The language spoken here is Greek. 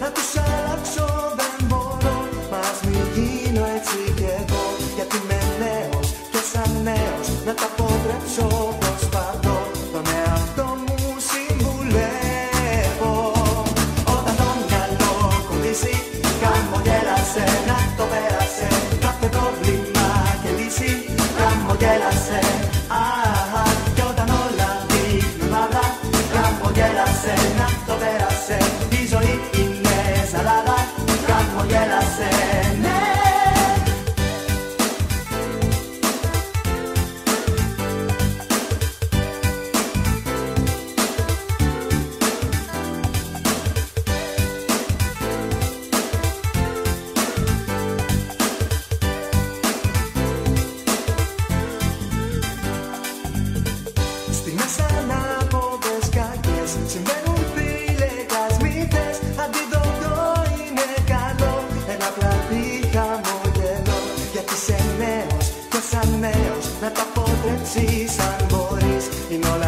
να τους αλλάξω δεν μπορώ. Μας μην γίνω έτσι και εγώ Γιατί με νέος και σαν νέος να τα ποντρέψω Το Τον εαυτό μου συμβουλεύω Όταν τον καλό κουμπίζει καμπογέλασε να το παίρνω και σαν νέος να τα ποντρέψεις αν μπορείς. Είναι όλα